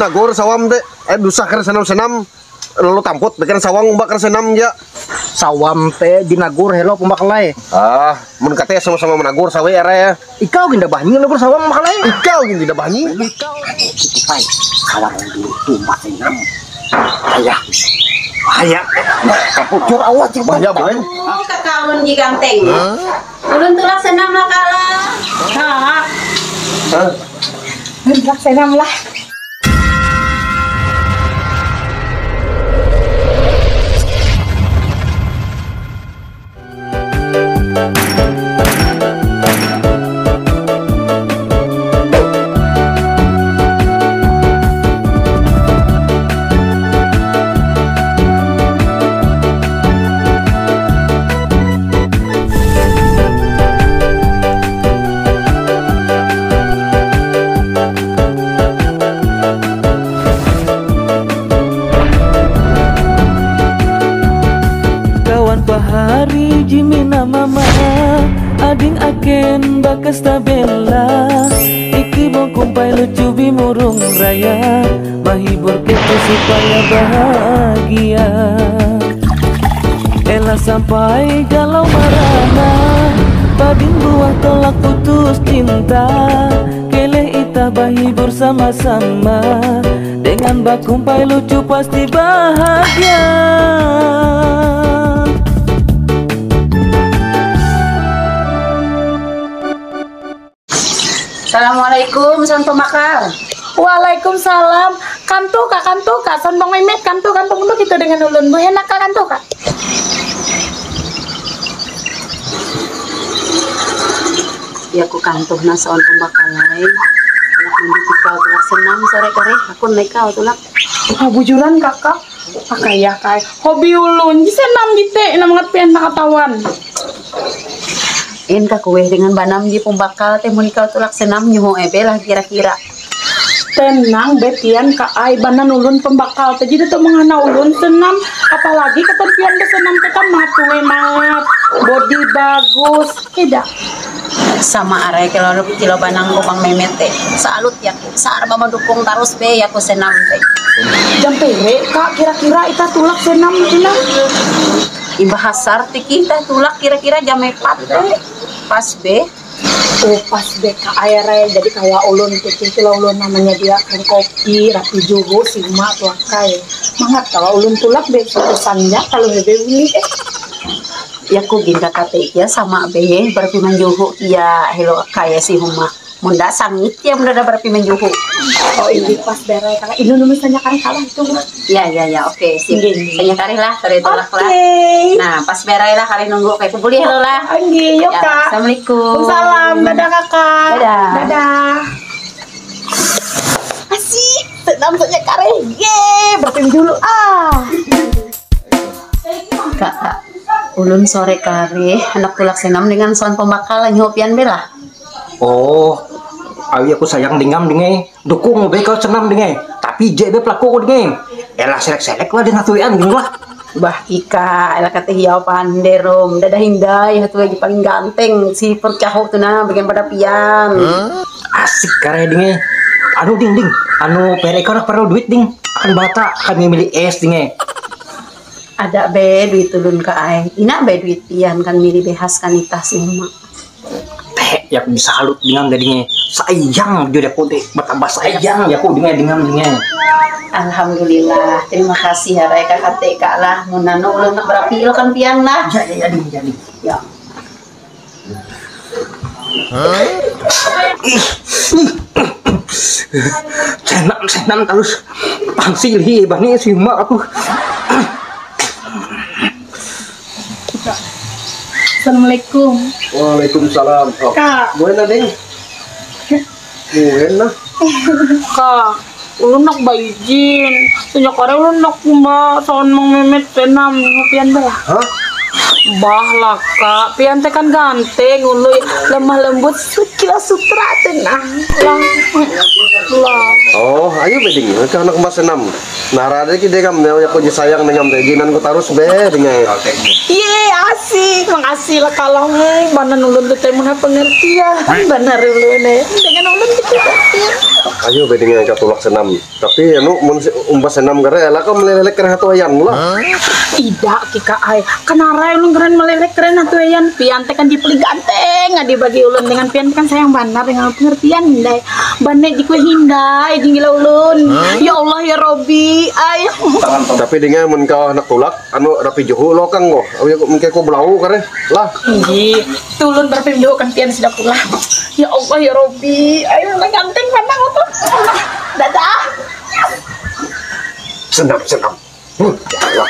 nagor sawam de eh dusah keur senam-senam lalu tamput bikin sawang bakar senam ya Sawam teh dinagur hello pemakalai. ah mun katanya sama-sama menagor sawe era ya Ikaw ginda banyi nagur sawam makalai. ikau gini tidak banyi Pai, kawan dulu tumbak senam. Ayah. Ayah. Kapujur awas coba. banyak boy Oh, kakaulun di ganteng. Ulun tulak senam lah kala. Kak. Hah? Tulak senam lah. Pahari jimina mama Ading aken bakas tabela Iki kumpai lucu bimurung raya Mahibur kita supaya bahagia. Ela sampai galau marana Babin buah tolak putus cinta. Keleh ita bahibur sama-sama Dengan bakumpai lucu pasti bahagia Assalamualaikum, San Pemakal. Waalaikumsalam. Kantu kak, kantu kak. San bang memet, kantu kantu kantu kita dengan ulun. Bu enak kak kantu kak. Ya aku kantuh na soal pembakalai. Anak mandi kau tulak senam sore kare. Aku naik kau tulak. Pabujuran kakak. Pakai ya kak. Hobi ulun. Bisa enam gitu. Enam ngat pian nakatawan. In ka kuwe dengan banam di pembakal teh mun kau tulak senam nyuho ebe lah kira-kira. Tenang betian kak ai banan ulun pembakal. Tadi itu menghana ulun senam. Apalagi ketempian ke senam kita matu emat. Body bagus. Tidak. Sama aray kalau kilo banang ko pang memet teh. Salut ya ku. Saar mama dukung terus be ya ku senam teh. Jam pere kak kira-kira ita tulak senam cina. Imbah hasar ti kita tulak kira-kira jam 4 teh. Pas be. Oh pas deh kak air jadi kayak ulun kecil kilo ulun namanya dia kan kopi rapi jugo sima kai mangat kalau ulun tulak deh pesannya kalau hebe beli eh Ya ku ginda kate ya sama be berarti menjuhu ya hello kaya si huma. Munda sangit ya munda da berarti menjuhu. oh ini pas berai kakak ini misalnya kan kalah itu mah Ya ya ya oke. Nggih. Saya kari lah kari tulak oke lah. Nah pas berai lah kali nunggu kayak kubuli hello lah. Anggi, yuk Ya, kak Assalamualaikum. Salam, dadah kakak Dadah. Dadah Asik, senam saja kare Ye, bertim dulu ah Kak, kak. Ulun sore kari anak tulak senam dengan soal pembakal nyopian bela. Oh, awi aku sayang dingam dingai. Dukung be kau senam dingai. Tapi je be pelaku ko dingai. Elah selek-selek lah dengan tuan ding lah. Bah Ika, ela kata hiau panderom, dadah hindai, satu lagi paling ganteng si percaho tu na, bagian pada pian. Asik kare dingai. Anu ding ding. Anu pere kau nak perlu duit ding. Akan bata kami milih es dingai. Ada be duit tulun ka ay, ina be duit pian kan mili behas kan itah semua. Ya aku bisa halut dengan dingai. Sayang dia aku. Bertambah sayang ya aku dingai dengan dingai. Alhamdulillah, terima kasih ya Rai kakak teka lah, munano ulun nak berapi lo kan pian lah. Ya ya ya ding ya ding. Ya, senam senam terus pangsili bani si mak aku Assalamualaikum. Waalaikumsalam. Oh. Kak, Buena ding Buena. Kak Ulun nak bayijin Sejak kare ulun nak kuma Soal mang memet senam Ngopian belah Hah? Bah lah kak, pian teh kan ganteng, uluy lemah lembut, sekilas sutra tenang. Lah, lah. Oh, ayo beding. Ka anak mas senam. Narada ki degam ne aku je sayang dengan teginan ku tarus be dengan. Ye, asik, makasih lah kalau ngai, mana nulun teh mana pengertian, benar ulun eh. Dengan ulun kita Ayo beding ka tulak senam. Tapi anu mun si- umbas senam kare lah kau melelek kare hatu ayan lah. Tidak kika ay, kenara ulun keren melelek keren atuh yan, pian teh kan dipeli ganteng, adi bagi ulun dengan pian kan sayang benar dengan pengertian hindai, banek di kue hindai, jinggila ulun. Ya Allah ya Robi, ay. Tapi dengan mun kau anak tulak anu rapi juhu lo kang go. Ayo mun kau belau kare. Lah. Ih, tulun berpindah kan pian sudah pulang. Ya Allah ya Robi, ayo ganteng mana tuh. Dadah. Senam senam. Huh, ya,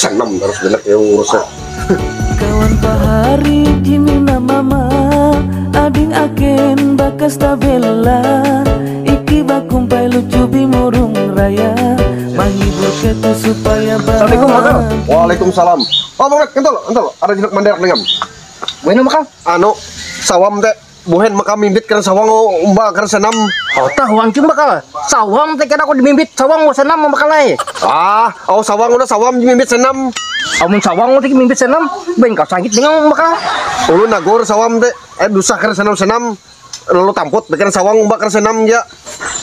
senam harus benar ya urusnya. Kawan pahari jimina mama Ading aken bakas tabela Iki bakumpai lucu bimurung raya Menghibur ketu supaya Assalamualaikum, bahagia Waalaikumsalam. Oh, Bang, entol, entol. Ada jenak manderak dengan. Bueno makal. Anu sawam teh buhen maka mimbit kan sawang umba kan senam. Oh tah wangking bakal. Sawang teh kena aku dimimbit sawang mau senam bakal ai. Ah, oh sawang udah sawam mimbit senam. Amun sawang teh mimbit senam, ben kau sakit dengan bakal. Ulu nagor sawam teh eh dusa kan senam senam. Lalu tamput bikin sawang umba kan senam ya.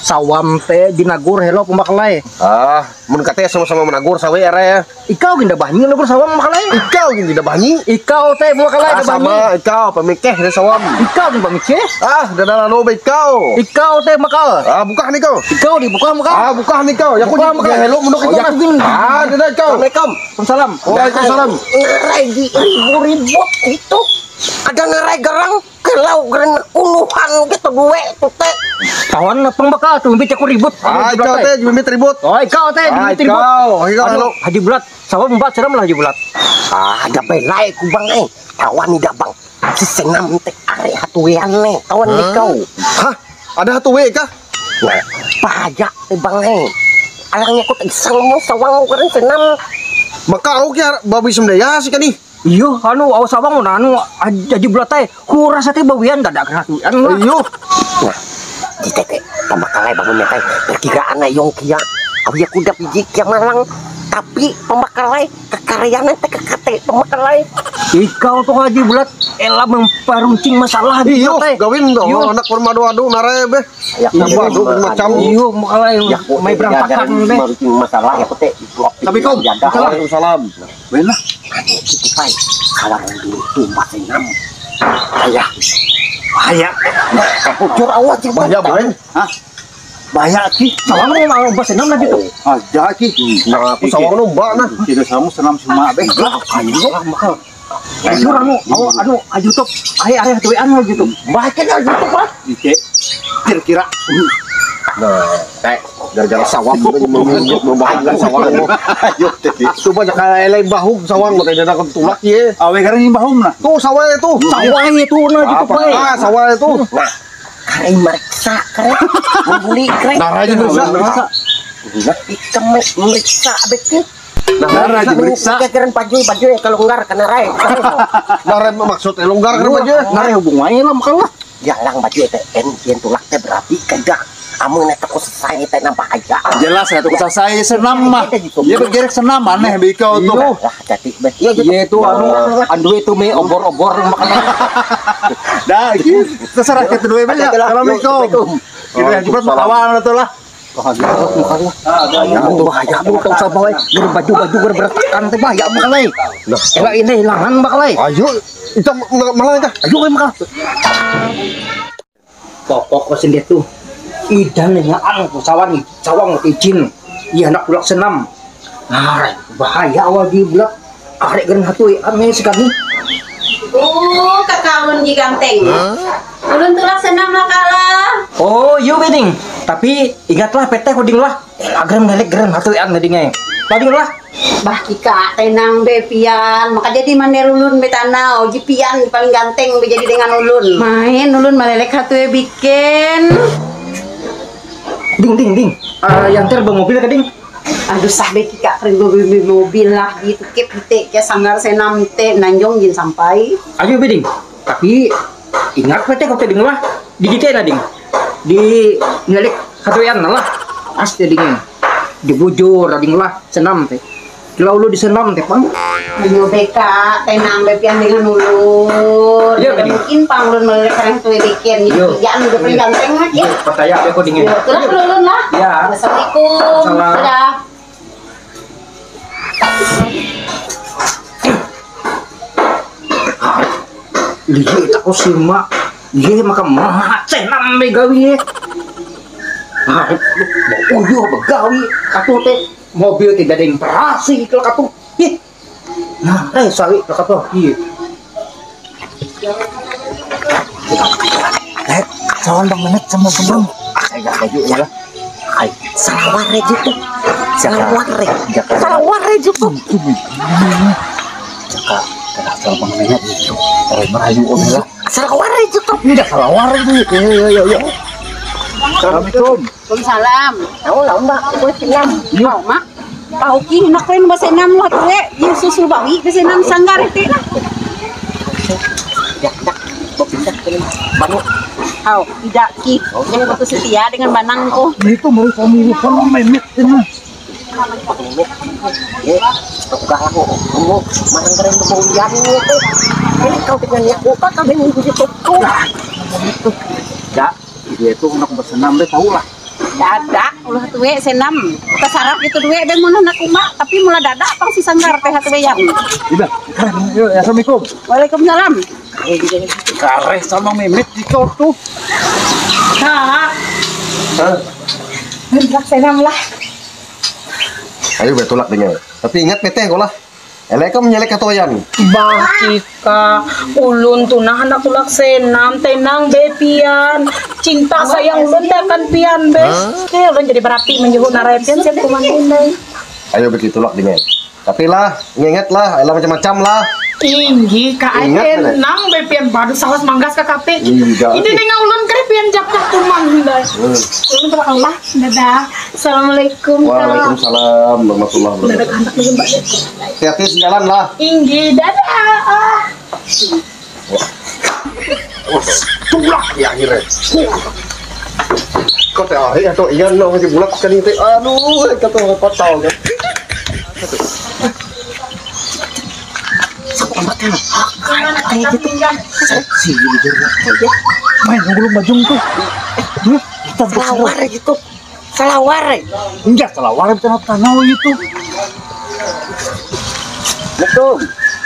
Sawam teh dinagur hello pembakal ai. Ah, mun katanya sama-sama menagor sawe era ya. Ikau ginda banyi nagur sawang bakal ai. Ikau gini dah banyi. Ikau teh bakal ai Ah, sama ikau pemikeh dari sawam. Ikau di pamikir. Ah, dah lalu ikau. Ikau teh bakal. Ah, buka nih kau. Ikau dibuka bakal. Ah, buka nih kau. Ya aku Buka, hello itu. ya, aku gini. Ah, dah kau. Assalamualaikum. Waalaikumsalam. Waalaikumsalam. ngerai di ribu-ribut itu ada ngerai gerang kelau gerang uluhan gitu duwe itu teh Kawan pang bakal tuh aku ribut. Ah, ikau teh mimbit ribut. Oh, ikau teh mimbit ribut. Anu, hello. Haji Bulat, sawang mbak ceram lah Haji Bulat. ah ada belai ku bang eh kawan ida bang si senam teh are hatuyan nih kawan nih kau Hah? Ada satu W kah? nah pajak teh bang eh alangnya ku teh iseng mau sawang keren senam Maka aku kira babi semdaya sih kan nih. Iya, anu awas sawang udah anu Haji Bulat teh kurang teh bawian dadak. Iyo. nah di teh tambah kalai bangun teh perkiraan ayong kia awi aku udah biji kia malang tapi pembakalai kekaryaan teh kekate pembakalai Ikau tuh Haji Bulat elah memperuncing masalah Haji Iyo, gawin dong. Iyo. Anak kurma adu nare be. Ya, Iya, aduh macam. Iyo, makalai ya mai berantakan deh. masalah ya teh Tapi kau, Waalaikumsalam. benar itu pai kawan dulu tuh masih enam ayah ayah bocor awas ya Bahaya bae. Bahaya ki Sawang mau mau bahasa enam lagi tuh. Ada ki. Nah, aku sawang nu mbak nah. Tidak sama senam semua be. Ayo makal. Ayo anu, anu anu aju tuh. Ayo area tuh anu gitu. baik kan aja tuh pak Ike. Kira-kira. Nah, teh gara-gara sawang itu menginjak membahayakan sawang. Ayo teh. Itu banyak elai bahu sawang teh dia nak tulak ye. Awe karena ini bahum nah. Tuh sawah itu. Sawah itu nah gitu Apa? bae. Ah, sawah itu. nah kare meriksa kare membeli kare Nah, raja dosa. ikan meriksa betul Nah, Darah diperiksa. kira baju baju ya kalau enggak kena rai Nare maksud elonggar kan aja. Nare hubungannya lah makal lah. jalang baju teh en tulak teh berarti kada amun eta ku selesai teh nampak aja. Jelas ya tuh saya senam mah. Ya bergerak senam aneh be kau tuh. lah jadi be. Iya Iya itu anu anu itu me obor-obor makan. Dah iki terserah kita dua banyak. Assalamualaikum. Kita jemput lawan itu lah. Ya bahaya. Bukan teh ini hilangan ayo malah? Ayo we makal. Pokok sendiri tuh idan nya ang sawang sawang izin iya anak bulak senam. Nah bahaya awal di bulak arek gen hatu aneh sekali Oh, kakak ulun di ganteng. Ulun tulak senam lah kalah. oh iya wedding tapi ingatlah PT hoding lah. Elah geren ngelek geren hatu an ngedingnya Lading lah Bah kika tenang be pian, maka jadi maner ulun be tanau, ji pian paling ganteng be jadi dengan ulun. Main ulun malelek hatu bikin. Ding ding ding Ah, yang ter bawa mobil ke ding Aduh sabe kika kering mobil mobil lah gitu kip te ke sanggar senam te nanjong jin sampai. Ayo beding. Tapi ingat pete kau ding lah. Di kita lah ding. Di ngelik katuyan lah. Pasti dingin. Di bujur ding lah senam teh. Kalau lu di senam teh pang. Ayo beka tenang bepian dengan ulun. Iya, Bedi. Mungkin pang ulun melek keren tuh bikin Iya. jangan udah paling ganteng lagi. Percaya aku dingin. Terus ulun lah. Ya. Assalamualaikum. Salam. Dadah. Lihat aku simak. Iya maka mah senam begawi. Ah, mau uyo begawi. Katu teh mobil tidak ada yang perasi kalau katu. Ih. Nah, eh sawi kalau katu. Iya. Eh, calon bang menit sama sebelum. Ay, gak baju ya lah. Ay, salah ware gitu. Salah ware. Salah ware gitu. Jaka, jaka salah bang menit. Ay, merayu om lah. Salah ware gitu. Tidak salah ware itu. Yo, yo, yo, yo. Assalamualaikum. Waalaikumsalam. Tahu lah mbak, gue senam. Mau mak? Tahu ki nak keren bahasa enam lah tuh eh. Iya susul bawi bahasa enam sanggar itu. Jak, jak. Gue pindah ke Bangun. Tahu tidak ki. Yang betul setia dengan banangku. Itu baru kami lupa memet ini. Eh, enggak aku. Kamu marang keren kemuliaan ini. Ini kau dengan niat lupa kau dengan gitu. Ya, dia itu nak bersenam deh tahu lah. Dadak ulah tuh eh senam. Kesarap itu duwe ben mun nak umak tapi mula dadak pang si sanggar teh hatu yang. Tidak, yuk, assalamualaikum. Waalaikumsalam. Kareh sama memet di kau tuh. Kak, Hah? senam lah. Ayo betulak dengan. Tapi ingat PT kau lah. Elek kau menyelek katoyan. Bah Cika, ulun tuh nah anak tulak senam, tenang be pian. Cinta sayang ulun teh akan pian be. Oke, ulun jadi berapi menjuhuk narepian siap kuman. Ayo begitulah dengan. Tapi lah, ingat lah, elah macam-macam lah. Tinggi kak Ingat, Nek. tenang be pian baru sawas manggas ke kape. Iya. Ini dengan ulun jak jak kuman terang Allah, dadah. Assalamualaikum. Waalaikumsalam warahmatullahi Dadah wabarakatuh. anak mbak. Hati-hati sejalan lah. Tinggi, dadah. Ah. Tulak ya akhirnya. Kau teh ah, ya tuh iyan no masih bulat sekali teh. Aduh, kata patau kan. Si jujur Main belum bajung tuh. Dia kita Salah ware gitu. Salah ware. enggak salah ware tanah tanah itu. Betul.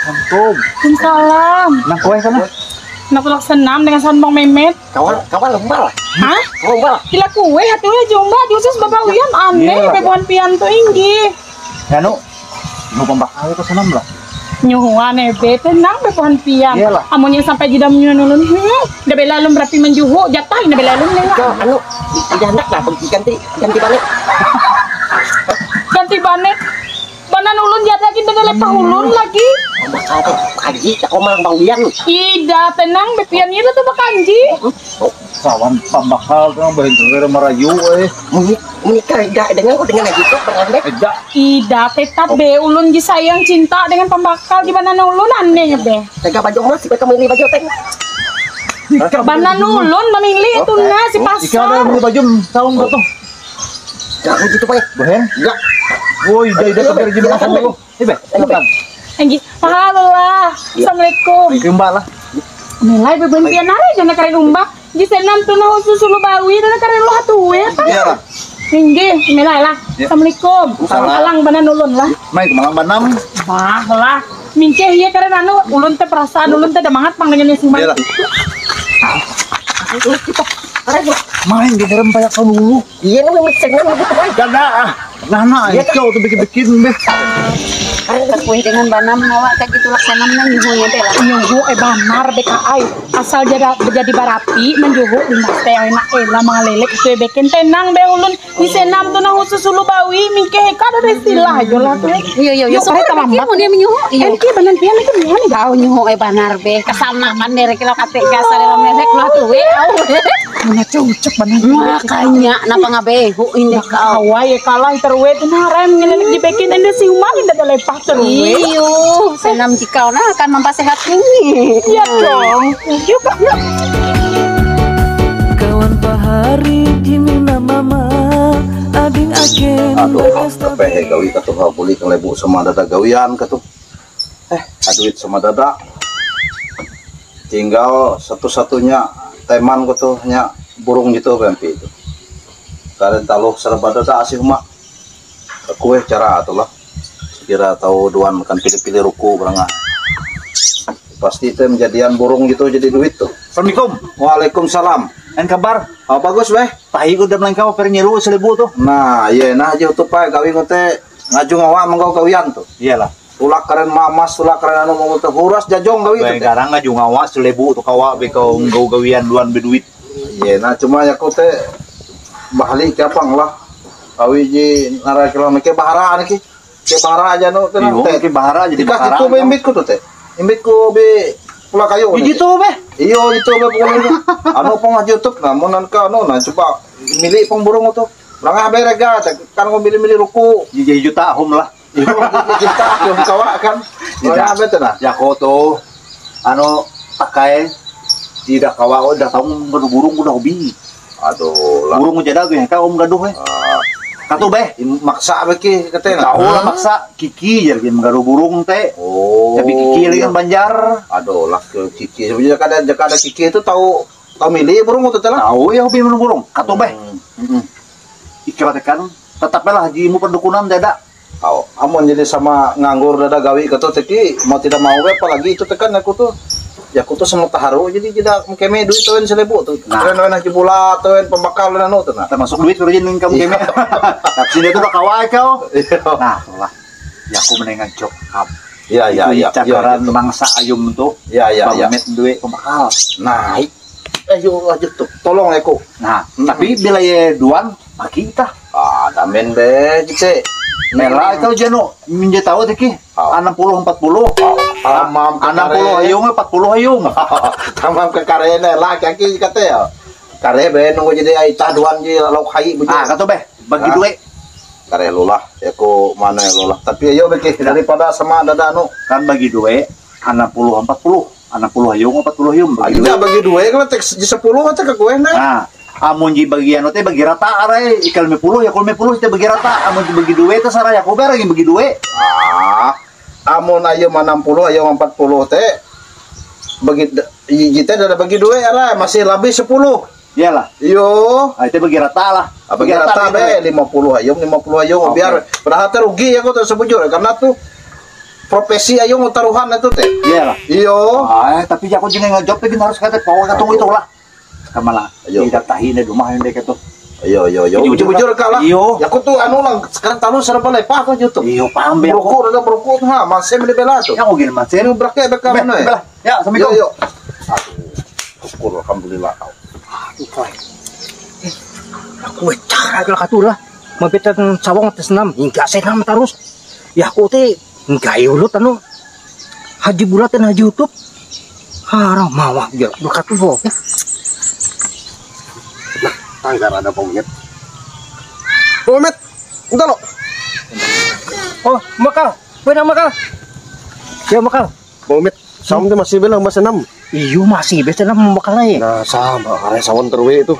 Antum. Waalaikumsalam. Nah, kowe sana. Nak tulak senam dengan sanbang memet. Kawan, kawan lembal. Hah? Kawan lembal. Gila kue hati we jomba jusus bapak uyan aneh Iya. bebuan pian tuh inggi. Ya nu. Pembakal itu senam lah. Nyuhuan ebe tenang bebuan pian. Iyalah. Amunnya sampai jeda menyunulun. Hmm, udah belalum berarti menjuhu jatah ini belalum Kau lewat. anu, hendak lah ganti ganti balik. Ganti banet. Banan ulun jatah kita udah lepah ulun lagi. Tak kau malang bang. Ida tenang bepian itu tuh bakanji. Sawan pembakal tuh bahin kere merayu eh. Menikah tidak dengan kau dengan lagi tuh pernah Eda. Ida tetap be ulun ji sayang cinta dengan pembakal di banan ulun aneh be. Tega baju emas, si kamu ini baju teh. Banan ulun memilih itu nah si ada pasar. beli baju tahun berapa? Jangan gitu pak. Bahen. Enggak. Woi, dari dari dari jam berapa lu? Ibe, makan. Enggi, Allah. Assalamualaikum. Lah. Nilai beban pian nare jangan karen umbak. Di senam tuh nah khusus lu bawi dan karen lu hatu apa? Iya lah. Enggi, nilai lah. Ya. Assalamualaikum. Salam. Alang banan ulun lah. Main ke Malang Banam. Bah lah. Minceh iya karen anu ulun teh perasaan ulun teh ada mangat pang dengan yang Iya lah. Main di dalam banyak dulu. Iya nih memang senang gitu kan. Gada ah. Nah, nah, kau tuh bikin-bikin beh. Karena kue dengan banam nawa kayak gitu laksanam nang nyuhunya teh lah. Nyuhu eh banar BKI asal jadi jadi barapi menjuhu di mas teh enak elah mangalelek itu beken tenang be ulun di senam tuh nah khusus ulu bawi mingke heka ada istilah aja lah tuh Iya iya iya. Yuk, kare tamambak. mau dia menyuhu. Iya. Engki banan pian itu mana nih Kau nyuhu eh banar be ke sana man dari kilo kate kasar dalam mesek lah tuh we. Mana cocok mana Makanya napa ngabehu ini kau. Awai kalah terwe tu narai ngelilik di bekin anda si umang indah ada lepah terwe. Iyo, senam jikau nah akan mempasehat ini. Iya dong. Juga. Kawan pahari jimina mama Ading agen Aduh, kepehe gawi katuh habuli kang lebu sama dada gawian katuh. Eh, aduit sama dada. Tinggal satu-satunya teman katuh nya burung gitu bempi itu. Karen taluh serba dada asih mak. Kue cara atulah. Sekira tahu duan makan pilih-pilih ruku berangah. Pasti itu menjadian burung gitu jadi duit tuh. Assalamualaikum. Waalaikumsalam. En kabar? Oh, bagus weh. Tahi udah melengkau per nyeru seribu tuh. Nah, iya nah aja tuh pak gawi ngote ngaju ngawa menggau gawian tuh. Iyalah. Tulak keren mamas, tulak keren anu mau teh huras jajong gawi Bae garang ngaju ngawa seribu tuh kawa be kau ngau gawian duan beduit. Iya, nah cuma ya ku teh bahali kapang lah. Awi ji nara kilo make bahara ane ki. Ke bahara aja nu teh Iyo, teh. ke bahara jadi bahara. ku be imbit ku tuh teh. Imbit ku be pula kayu. Jadi tuh be. Iyo itu be pokoknya. anu ngaji YouTube namun nan ka anu nah coba milik pong burung tuh. Langah be rega teh kan mau milih-milih ruku. Jadi juta hum lah. Iyo kita yang kawa kan. Langah be teh nah. Ya kau tuh anu pakai tidak kawa udah tahu burung udah hobi. Lah. Burung jadag ya kau om gaduh eh. Katu be. maksa. Tahu lah maksa kiki jadi burung teh. Oh. Tapi kiki lagi kan banjar. Lah ke kiki. Sebenarnya kada kada kiki itu tahu tahu milih burung. Tahu ya burung. Katu be. Hmm. Ikiratekan tetaplah hajimu perdukunan dada. Amun jadi sama nganggur dada gawi kata teki mau tidak mau be apalagi itu tekan aku tuh ya aku tuh sama taharu jadi tidak mengkeme duit tuan seribu tuh Nah. keren nah haji pula tuan pembakal dan anu tuh nah. Termasuk duit kerja nih kamu Iya. game tapi sini tuh udah kawai kau. Iya. nah lah ya aku mendengar job up iya iya Itu iya cakaran bangsa ayum tuh iya iya Bamet duit pembakal nah ayo aja tuh tolong aku. Nah Hmm. tapi bila ya duan pagi kita. Ah damen be gitu merah kau jano minja tahu teh ki Oh. enam puluh. Empat puluh Tamam enam puluh kare. ayung empat puluh ayung. Tamam ke karena lah kaki kata ya. Kare be nunggu jadi ai taduan ji lauk bujur ah kata beh bagi Ah. duit. Kare lu lah ya ku mana ya lu lah. Tapi ayo beki daripada sama dada anu kan bagi duit enam puluh empat puluh. Enam puluh ayung empat puluh ayung bagi Ayo duit. bagi dua kan teks di sepuluh ke gue nah Nah, amun ji bagian teh bagi rata arai. Ikal 50 ya kul 10 teh bagi rata. Amun ji bagi duit teh saraya aku lagi bagi duit ah. Amun ayo mana 60 ayo 40 teh bagi kita ada bagi dua ya lah. Masih lebih 10 iyalah iyo ah itu bagi rata lah. Ah, bagi rata bagi be 50 ayo 50 ayo Oke. biar teh rugi ya kok sebujur. Karena tuh profesi ayo mau taruhan itu teh. Iyalah iyo ah tapi aku jeung ngajob teh harus kata pawa katong itu lah kamala Ayo. tidak tahin di rumah yang deket tuh Iyo iyo iyo. Iyo, Bujur bujur kalah. iyo. Ya aku tuh anu lang sekarang tahu serba lepas tuh YouTube. iyo paham be Berukut aku ada berukut ha masih beli bela tuh. ya gini macen Ini beraknya beka Be, mana ya? belah. ya Yo yo. Aduh. Syukur alhamdulillah kau. Aku cara kalau katulah. Mabitan sawang tes enam hingga senam terus. Ya aku teh enggak ulut anu. Haji bulat dan haji YouTube. Harang mawak ya berkat tuh. Tanggar ada pongit. Oh, Met. Entar lo. Oh, makal. Pwede makal. Ya makal. Bomit, sama tuh masih bilang mas enam. Iyo masih biasa nama makal ya. Nah, sama kare sawan terwe itu.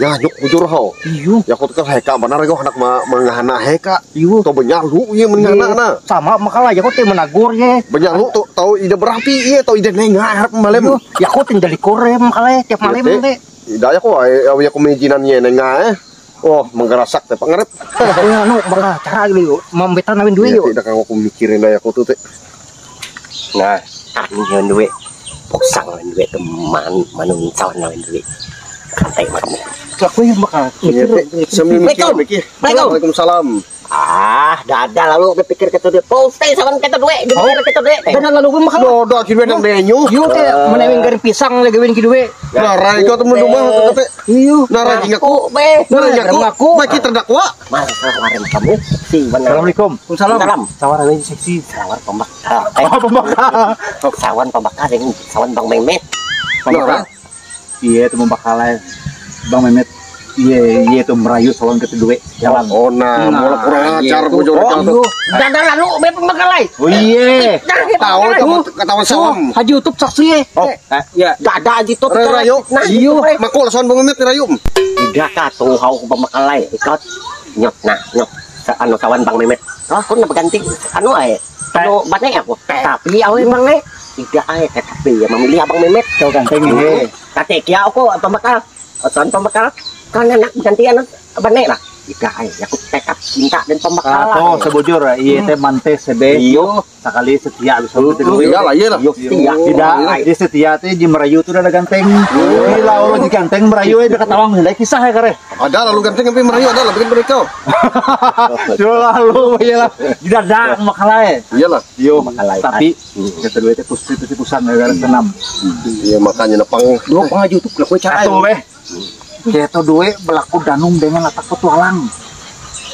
Ya, nyuk bujur hau. Iyo. Ya aku tuh heka benar kau anak ma mengahana heka. Iyo. Tuh benyalu iya mengahana na. Sama makal aja kok teh menagur ya. Benyalu tuh tahu ide berapi iya tahu ide nengah harap malem. Iyo. Ya aku tinggal di Korea makal ya tiap malam Iya, teh. Ida ya ay ya kumijinannya nengah eh. Oh, menggerasak teh pangaret. Ya anu bakal cara gitu. Mambetan nawin duit Iya, yuk. tidak aku mikirin daya aku tuh teh. Nah, ani yang duit. Poksang lawan duit teman manung lawan duit. Bakal Iya. Waalaikumsalam. Ah, dada lalu berpikir kata duit. Poste kata kata duit. teh. Dan lalu gue makal. Dodo akhirnya nang denyu. Iyo teh menewing garis pisang lagi win ki duit. Nah, rai kau temen rumah tuh teh. Iyo. Nah, rai ngaku. be. Nah, rai ngaku. ngaku. Maki terdakwa. Mas, kemarin kamu si benar. Assalamualaikum Salam. Salam. sawar aja seksi Sawan pembakar. Eh, oh pembakal sawan pembakar yang sawan Bang Mehmet. Nah, rai. Iya itu pembakalan Bang Mehmet iya iya itu merayu sawan kedua. Jalan. Oh, nah, mulai kurang ajar iya, bujur oh, itu. Dadar lalu be pembakalai. oh iya. Tahu tahu ketahuan salam. haji YouTube saksi ya Oh, ya Dada aja tuh. Rayu. Nah, Iyo. Makul son bangumit rayum. tidak kah tuh hau pembakalai ikut. Nyok nah nyok. Anu kawan bang Mehmet oh kau nak ganti? Anu ay anu banyak aku tapi awe bang eh tidak ay tapi ya memilih abang Mehmet kau ganteng ini kate kia aku pembakal son pembakal kan anak ganti anu banyak lah tidak ay aku tekad cinta dan pembakalan Ato sebujur iya teh mantes sebe Iyo. sekali setia bisa Oh, iyalah, iyalah. Iyo, setia. tidak di setia teh di merayu tuh udah ganteng gila lo di ganteng merayu ya dekat awang hendak kisah ya kare Ada lalu ganteng tapi merayu ada lah bikin mereka. Yo lalu iyalah tidak ada makalai Iyalah. yo Makalai. tapi kata dua itu pusi pusi pusan gara senam Iya makanya nepang. dua pengaju tuh kue cara weh. Kita dua berlaku danung dengan atak petualang.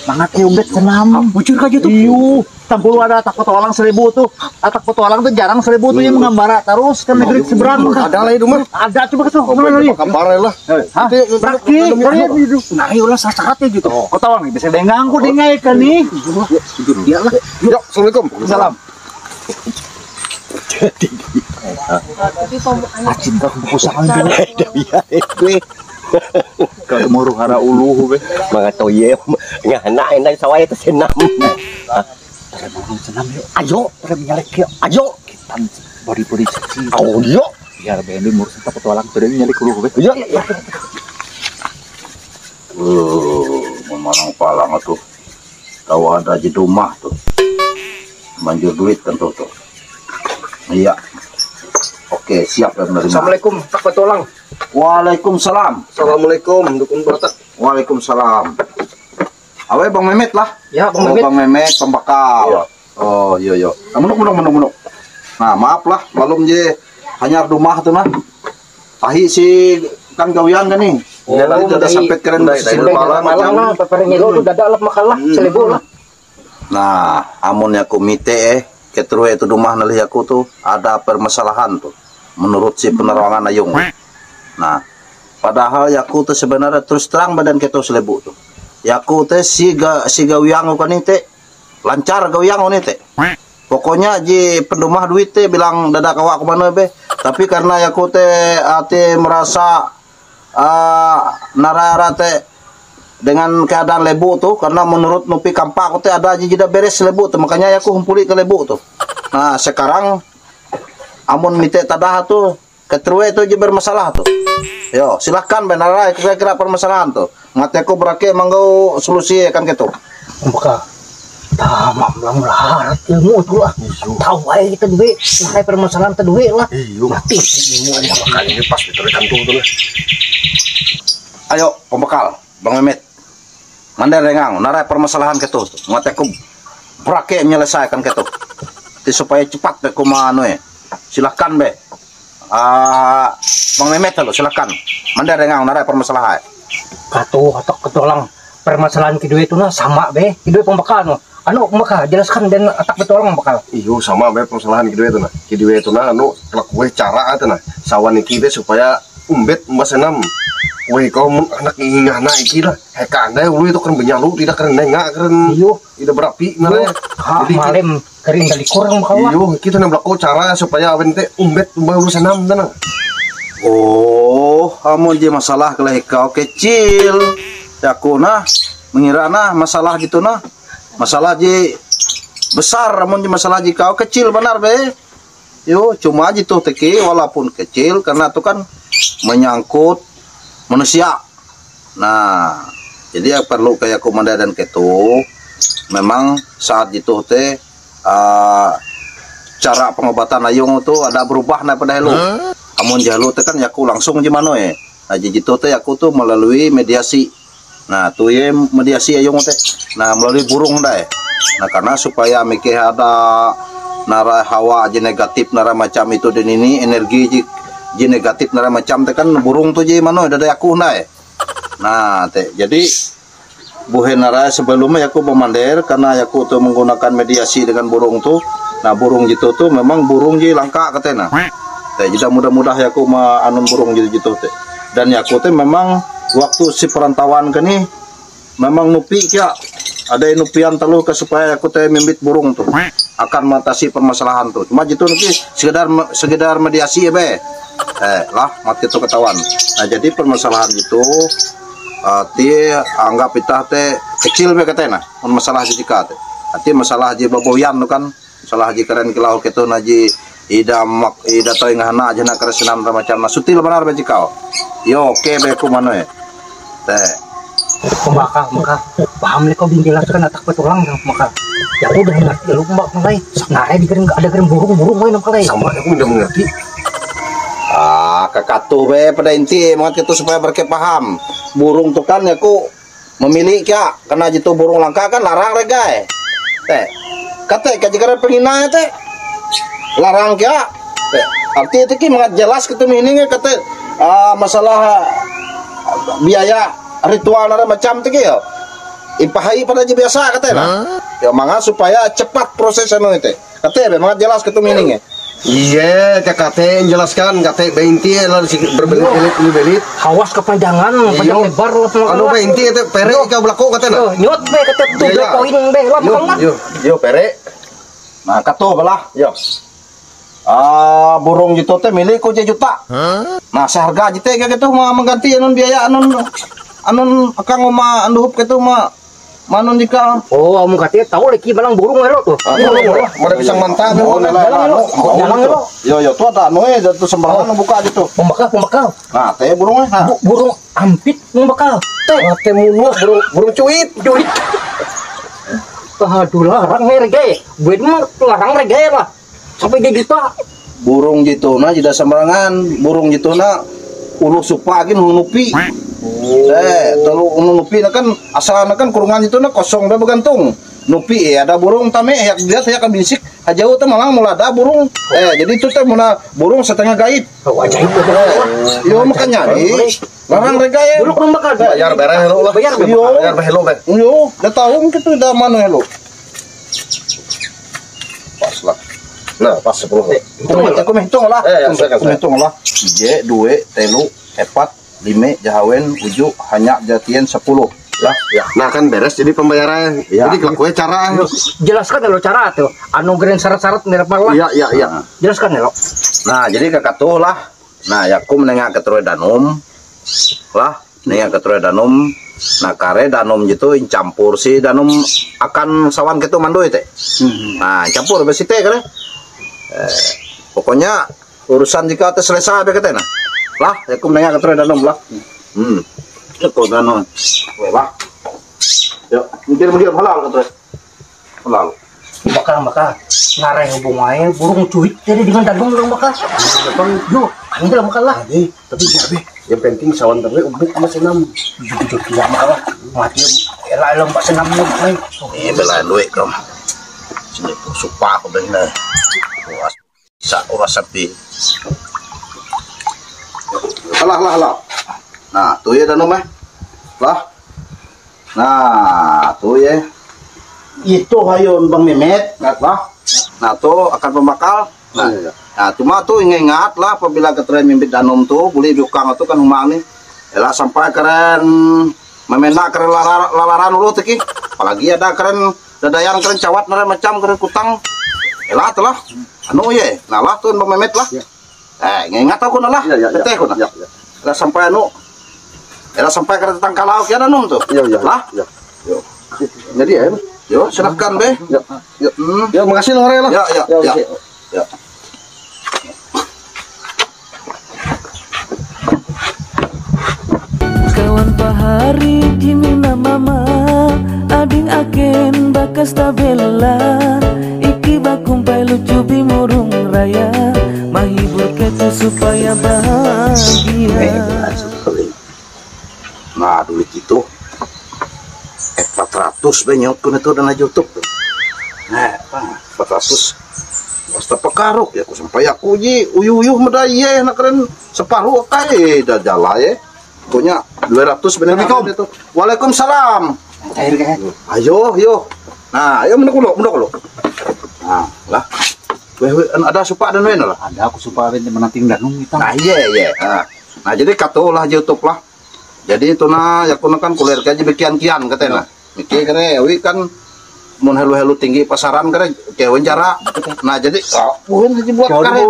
Mangat keumbet senam. Bujur kaja tuh. Iyo. Tampul ada atak petualang seribu tuh. Atak petualang tuh jarang seribu tuh yang menggambara terus ke negeri seberang. Ada lah itu mah. Ada coba. Oh, Ke mana lagi? kabar lah. Hah? Itu- Braki, itu- kalian hidup. Nah, iyalah syaratnya gitu. Kau tahu nih, bisa dengang ku dengai kan nih. Iyalah. Yuk, assalamualaikum. Salam. Acin kau kupusakan dulu. Kau muru hara ulu be. mga toye nga na na saway senam Senam yuk. ayo Kita menyalek yuk. ayo Kita body-body seksi. oh yo Biar bendi ngurus kita petualang. Sudah menyalek ulu be. yo Uh, memarang palang tuh. Ada di rumah tuh. Manjur duit tentu tuh. Iya. Oke, siap dan menerima. Assalamualaikum, tak petualang. Waalaikumsalam. Assalamualaikum, dukun bertak. Waalaikumsalam. Awe Bang Mehmet lah. Ya, oh, Bang Mehmet pembakal. Oh, iya iya. Ah, Menuk menuk menuk menuk. Nah, maaf lah, malum je hanya rumah tuh nah. Ahi si kan gawian kan nih. Iya lah, itu udah sampai keren dari- si dari- malam lah itu udah ada lah makalah seribu lah Nah, amun aku mite eh, ketru itu rumah nalih aku tuh ada permasalahan tuh. Menurut si penerangan ayung. Nah, padahal yaku tuh sebenarnya terus terang badan kita selebu tuh. Yaku teh si ga, si gawiang kan teh lancar gawiang ini teh. Pokoknya ji pendumah duit teh bilang dadak awak ke mana be. Tapi karena yaku teh ate merasa ah narara teh dengan keadaan lebu tuh karena menurut nupi kampak aku teh ada aja jeda beres lebu tuh makanya aku kumpuli ke lebu tuh nah sekarang amun mite tadah tuh ketrue itu aja bermasalah tuh yo silahkan benar saya kira permasalahan tuh mati aku berake manggo solusi kan gitu Buka. Tamam lahat ilmu tuh lah. Tahu aja kita duit. Permasalahan kita duit lah. Iya, Mati ilmu aja. makanya ini pas diterekan tuh tuh. ayo pembekal bang Mehmet mandar rengang narai permasalahan gitu mati aku berake menyelesaikan gitu Ti supaya cepat aku manu eh silahkan be ah bang Mehmet lo silahkan mandar rengang narai permasalahan Katu atau ketulang permasalahan kedua itu nah sama be. Kedua pembekal no. Anu pembekal jelaskan dan atak betulang pembekal. Iyo sama be permasalahan kedua itu nah. Kedua itu nah anu kelak kue cara itu nah. Sawan be supaya umbet mas enam. Woi kau mun anak ingin anak iki lah. Heka anda ulu itu keren benyalu tidak keren nengak keren. Iyo. Tidak berapi nah. Ha malem kering dari kurang lah. Iyo kita nambah kau cara supaya awen teh umbet baru senam tenang. oh kamu je masalah kalau kau kecil ya aku nah mengira nah masalah gitu nah masalah je besar namun je masalah je kau kecil benar be yo cuma aja tuh teki walaupun kecil karena itu kan menyangkut manusia. Nah jadi yang perlu kayak komandan ketu memang saat itu teh eh, cara pengobatan ayung itu ada berubah nah pada lu. Amun jalu teh kan yaku langsung di mana ya? Nah jadi itu teh yaku tuh melalui mediasi. Nah tuh ya mediasi ayung teh. Nah melalui burung dah ya. nah karena supaya mikir ada nara hawa aja negatif nara macam itu dan ini energi ji, negatif nara macam teh kan burung tuh mana ada yaku dah ya. nah teh jadi buhe nara sebelumnya aku memandir karena aku tuh menggunakan mediasi dengan burung tuh. Nah burung gitu tuh memang burung ji langka katanya teh jadi mudah-mudah aku ma anun burung gitu gitu teh. Dan aku teh memang waktu si perantauan ke nih memang nupi kya ada yang nupian telu ke supaya aku teh mimbit burung tuh. Akan mengatasi permasalahan tuh. Cuma gitu nanti sekedar sekedar mediasi ya be. Eh lah mati itu ketahuan. Nah jadi permasalahan itu uh, ti anggap kita teh kecil be nah. Masalah jika teh. Nanti masalah haji baboyan tuh kan. Masalah haji keren kilau gitu naji ida mak ida ngahana aja nak keresenam macam nah sutil benar be kau yo oke be ku mana ya. Teh Maka, maka, paham nih kau jelaskan atak petulang maka. Ya udah ngerti lu mbak mulai. Ngarai di kering ada kering burung-burung main makalai. sama aku udah mengerti Ah, kakatu be pada inti mangat itu supaya berke paham. Burung tuh kan ya ku memilih ya karena jitu burung langka kan larang regai. Teh. Kata ka jika pengina teh. Larang kya. Teh. Arti itu ki mangat jelas kitu ini kata ah, masalah biaya ritual nara macam tu ki yo. Ipahai pada aja biasa kata lah. Ya mangga supaya cepat proses anu itu. Kata be mangat jelas kitu meaning iya kakak teh jelaskan kakak teh beinti lah si berbelit belit belit Hawas kepanjangan, panjang lebar lah semua. anu beinti teh pere kau belako katanya Yo, nyot be kata Iya, be iya. poin be lah yo yo yo pere Nah, kato belah. yo Ah, burung gitu teh milik ku juta. Nah, seharga gitu kayak gitu mah mengganti anun biaya anun anun akang mah anduhup gitu mah manun jika Oh, kamu katanya tahu lagi balang burung elo tuh. ada pisang mantap Oh, yo lah, lah, lo. oh, Jalan gitu. lo. Yo yo tuh ada anu eh jatuh sembarangan buka gitu. Pembakal, pembakal. Nah, teh burungnya. Nah, Bu- burung ampit pembakal. Teh, teh mulu burung burung cuit duit. Aduh larang nih reggae. Gue mah larang reggae lah. Sampai dia juta. burung gitu nah tidak sembarangan. Burung gitu nah ulu supagin nunupi. Eh, telu nunupi nah kan asalnya kan kurungan itu nah kosong dah bergantung. Nupi ya ada burung tame ya dia ya kan bisik jauh teh malah mulai ada burung. Eh, jadi itu teh mana burung setengah gaib. Oh, ajaib tuh. Yo makanya di larang regaya. Burung pembakal. bayar beres hello lah Bayar, yo bayar hello be Yo, udah tahu gitu udah mana hello. pas lah nah pas sepuluh Hitung aku hitung lah. Eh, ya, hitung lah. J, dua, telu, epat, lima, jahawen, uju, hanya jatian sepuluh. Lah, ya nah kan beres jadi pembayaran Ya. jadi kelakuannya cara Jelaskan lo cara tuh. Anu geren syarat-syarat mirip lah. iya iya iya Jelaskan ya lo. Nah, jadi kakak tuh lah. Nah, ya aku menengah ke danum. Lah, nengah ke danum. Nah, kare danum gitu campur si danum akan sawan gitu mando itu. Nah, campur besi teh kare. Eh, pokoknya urusan jika teh selesai be katanya. Lah, ya aku menengah ke Troy danum lah. Hmm. Itu danum. Weh, lah. Yuk, mikir-mikir halal ke Troy. Halal. Bakal bakal ngarai hubungannya burung cuit jadi dengan dagang burung bakal. Yo, ini lah bakal lah. Tapi ya be yang penting sawan terus umbuk sama senam Jujur tidak bakal lah. Mati elah elah mbak senam. Eh, belain duit kom. Sini tuh supa aku. Uras, sa uras sapi. Alah, lah, lah. Nah, tuh ya danum eh. Lah. Nah, tuh ya. Itu hayun Bang Memet, ngat lah. Nah, tuh akan pembakal. Nah, nah cuma tuh ingat lah apabila ketren mimpin danum tuh, boleh diukang itu kan humang nih. Elah sampai keren memena keren lalar- lalaran dulu tuh ki. Apalagi ada keren dadayan keren cawat macam keren kutang. Elah telah. Anu ye, nah lah tuh Bang Memet lah. Eh, ingat aku nah lah. Iya. Teteh aku nah. Elah sampai anu. Elah sampai keren tentang kalau kian danum tuh. iya iya Lah. iya yo jadi ya. Yo, silahkan be. yo Yo, yo makasih Lore lah Ya, ya, ya. makasih. Ya. Kawan pahari jimina mama Ading agen bakas tabela Iki bakumpai lucu bimurung raya Mahibur ketu supaya bahagia Nah, duit itu eh 400 be nyaut kun itu dan YouTube tuh. Nah, ah, 400 Basta pakarok ya aku sampai aku ji uyuh-uyuh medaya nak keren separuh kai dah jala ya. Pokoknya 200 benar itu. Waalaikumsalam. Kan. Ayo, yo. Nah, ayo mendak dulu. Nah, lah. Weh, weh, ada supa dan weh lah. Ada aku supaya menanting danung kita. Nah iya iya. Nah, nah jadi katalah YouTube lah. Jadi itu na ya kuna kan kuliah kaji bikian kian katanya. Mikir kene wi kan mun helu-helu tinggi pasaran kene kewen jara. Nah jadi oh, haji buat kare.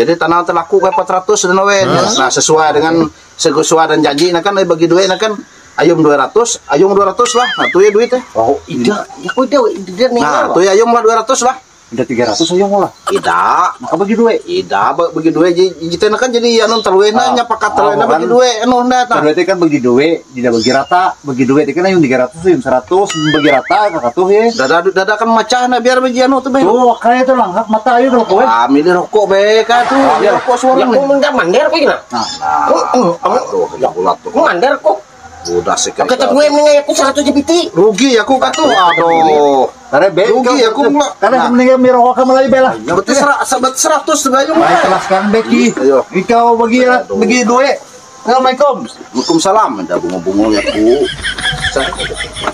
Jadi tanah telaku kayak 400 dan we. Nah sesuai dengan sesuai dan janji nah kan eh, bagi duit nah kan ayum 200, ayum 200 lah. Nah tuh ya duitnya. Oh, ida. Ya kau ida, ida nih. Nah, tuh ya ayum lah 200 lah. Udah 300 ayo lah. Tidak, Maka bagi duit. tidak ba- bagi duit jadi jadi kan jadi anu terluena nya pakat terluena Oh, bagi kan. duit anu nah tah. Kan kan bagi duit, tidak bagi rata, bagi duit itu kan yang 300 yang 100 bagi rata kakak tuh ya. Dada dada kan macah nah biar bagi anu tuh be. Tuh, kayak itu langgak mata ayo kalau kowe. Ah, milih rokok be ka tuh. iya. Rokok Ya suara kau nih. mendak mandar kau gina. Nah, Nah, aduh, ya ulat tuh. Kau mandar kok. Udah sih Kau kata gue mendingan aku seratus jepiti. Rugi aku katuh. Aduh. karena be Rugi aku nggak. Karena Nah. mendingan miroko kamu lagi bela. Berarti sera- sabat 100 tuh ayo. Baik kelas sekarang Becky. Ayo. Ikaw bagi bagi duit. Assalamualaikum. Waalaikumsalam. Ada bunga-bunga ya ku.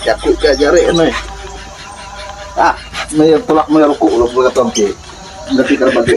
Ya ku ke jari ini. Ah, may tulak ku ulo buka tongki. Berarti kan bagi.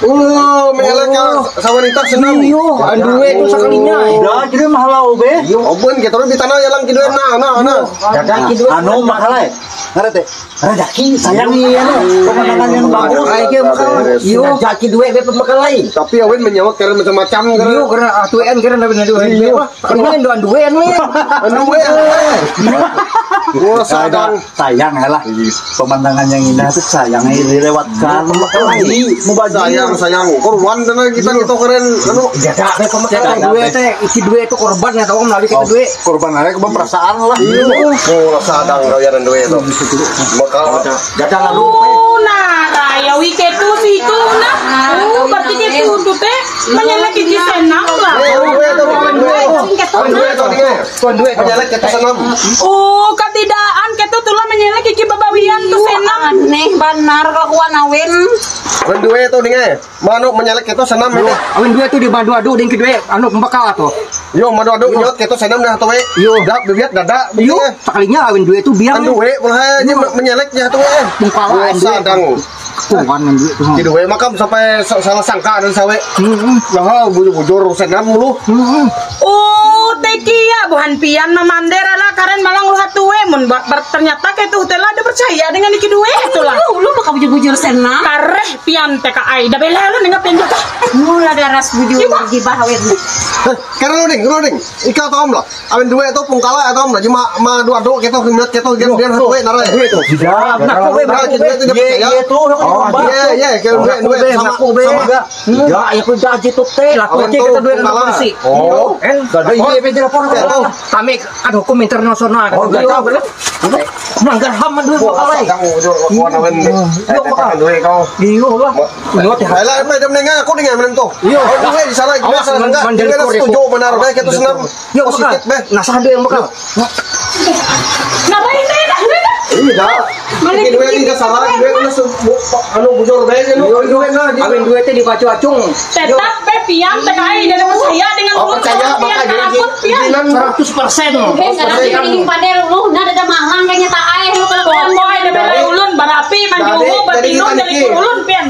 Oh, meleknya sawanita senang. Iyo, dua itu sekalinya. Udah, jadi mahalau be. Obon kita di tanah yalang kidu na na na. Dadah kidu. Anu mahalai. Ngerti? Rezeki sayang nih anu pemandangan yang bagus. Iyo, Jaki dua be pemakalai. Tapi awen karena macam-macam iyo karena karena atuan karena nabi nadu. Iyo, karena doan dua nih. we. Gua sadang. sayang ya lah. Pemandangan yang indah itu sayang dilewatkan. Lagi mau Sayang sayang. Korban dana kita gitu keren anu. Jaga dua teh, isi dua itu korban ya tahu melalui kita dua. korban perasaan lah. Oh, sadang kau yang dua itu. Maka Jaga lalu. Nah, raya wike tu berarti ke tu tu teh menyelek di senam lah. dua itu Kawan dua, singkat tu. dua itu dia. Tuan dua Penyalek kita senam. Oh, ketidaan ketu tulah menyelek kiki babawian tu senam. Aneh benar kelakuan awin. Awen dua itu dia. Manu menyalek kita senam ini. Awin dua itu di badu adu dengan kedua anu pembakal tuh. Yo madu adu nyot kita senam dah tuh we. Yo. Dak bibit dada. Iyo, sekalinya awin dua itu biang. Anu mulai aja menyaleknya tuh we. Mumpala Itu. Kidu we makam sampai sa- salah sangka dan sawe. Hmm, Nah, bujur-bujur senam mulu. Oh, teki ya buhan pian memandera lah karen malang lu hatue mun ternyata ke tu telah ada percaya dengan iki dua itu lah. Lu lu maka bujur-bujur senam. Kareh pian TKI dah bela lu nengap pian juga. Mula daras bujur gibah awin. Eh, Karena lu ding, lu ding. Ika tau lah. Awen dua itu pungkala atau lah. Cuma ma dua dua kita kemudian kita gian gian hatu we narai. tidak Nah, kau be, Nah, kita tidak Ye, percaya. ye tuh, Oh, iya, iya, kayak dua dua sama sama. Ya, ya ku jaji tuh teh. Tuh kita dua polisi. Oh. Eh, ada iya kau. Kami ada hukum internasional. Oh, iya. tahu kan? Melanggar HAM. Kamu awen. Eh, tekan dua kau. Iyo lah. Iyo teh. Hai lah, apa jam nenga aku dengan menentu. Iya. Oh, di sana enggak? Gimana setuju benar senam. Yo, Positif bae. Nah, yang bakal. Ngapain? Iya. Ini dua ini enggak salah, dua kena anu bujur bae kan. Yo, yo, awin dua teh dibaca acung. Tetap be pian TKI dah ada percaya dengan Oh, lu percaya pian maka jadi takut pian. izinan 100 persen. Eh, sekarang ini pader lu nah ada malang kayaknya tak air lu kelakuan. Pokoknya ada bela Jadi- ulun barapi dari pian.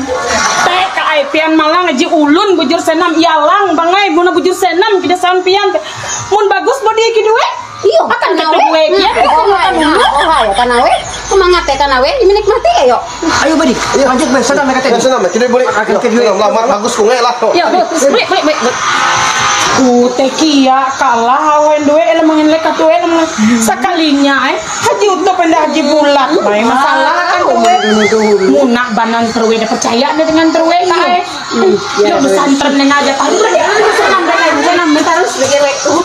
Pian malang bujur senam ialang bangai guna bujur senam kita pian. Mun bagus bodi iki duwe. Iya, Akan kan ketemu. Oh, kan oh, ayo kan awe. Semangat ya kan awe, menikmati ayo. Ayo, Badi. Lanjut, Be. Sedang mereka Ya tadi. senam, kita boleh. Akan ke dua. Lah, bagus kunge lah. Ya, boleh, boleh, boleh, boleh. Ku tekia kalah awen duwe ele mangin lek katu ele mang sakalinya eh haji untuk pendah haji bulat bae masalah kan duwe munak banan terwe dah percaya dah dengan terwe kae yo pesantren neng aja tahu senam dah senam bentar